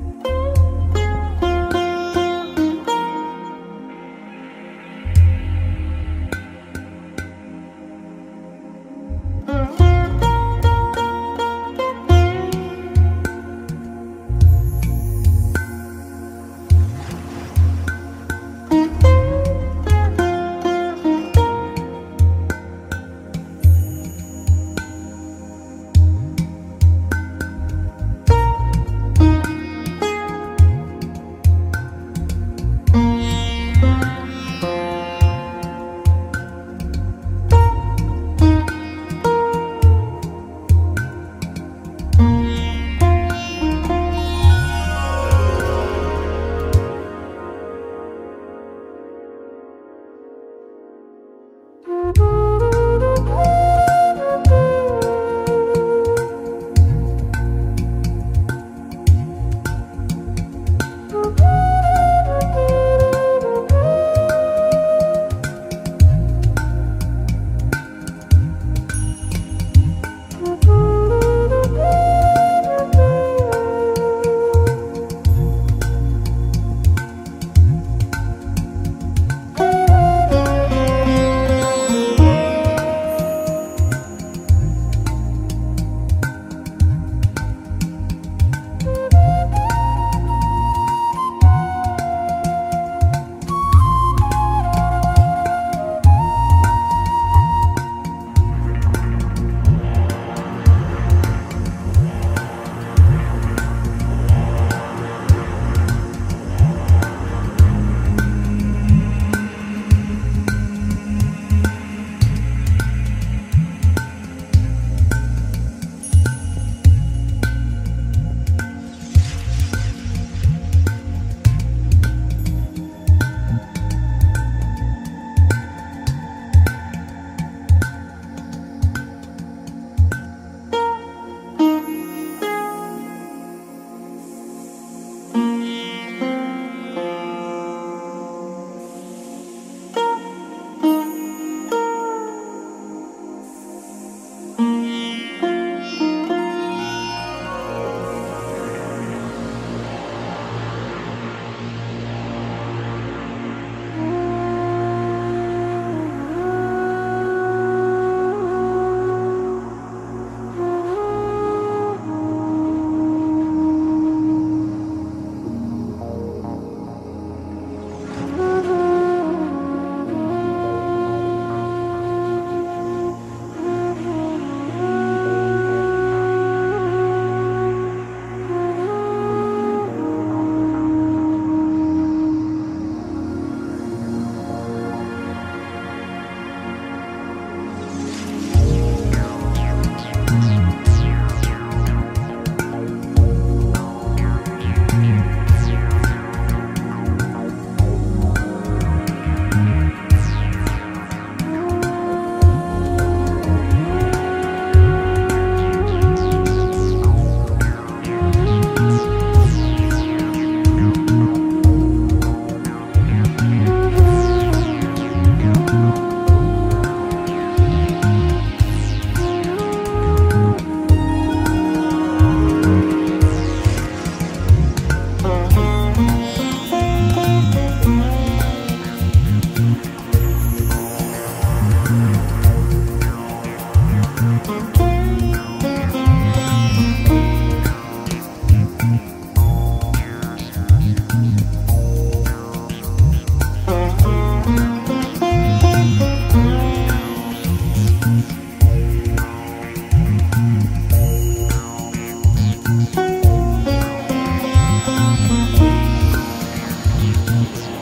Bye. Thanks.